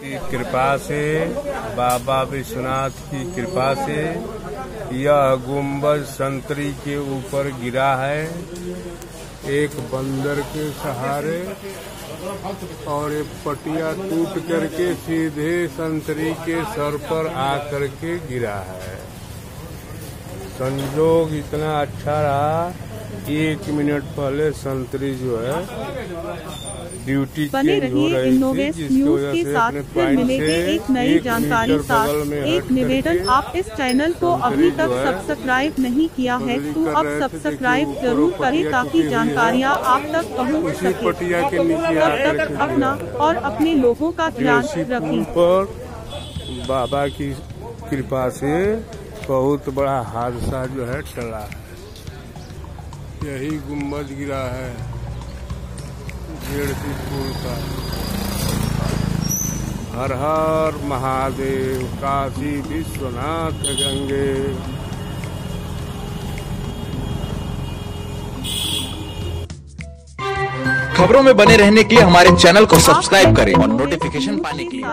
की कृपा से, बाबा विश्वनाथ की कृपा से, यह गुंबद संतरी के ऊपर गिरा है। एक बंदर के सहारे और एक पटिया टूट करके सीधे संतरी के सर पर आ करके गिरा है। संजोग इतना अच्छा रहा एक मिनट पहले संतरी जो है ड्यूटी बने रहिए रही इनोवेस्ट न्यूज़ के साथ फिर मिलेंगे एक नई जानकारी साथ। एक निवेदन आप इस चैनल को अभी तक सब्सक्राइब नहीं किया है तो अब सब्सक्राइब ज़रूर करें ताकि। जानकारियाँ आप तक पहुँच सके। के नीचे तब तक अपना और अपने लोगों का ध्यान रखें। बाबा की कृपा से बहुत बड़ा हादसा जो है टला। है यही गुंबद गिरा है जेड़सी पुल का। हर हर महादेव काशी विश्वनाथ गंगे। खबरों में बने रहने के लिए हमारे चैनल को सब्सक्राइब करें और नोटिफिकेशन पाने के लिए।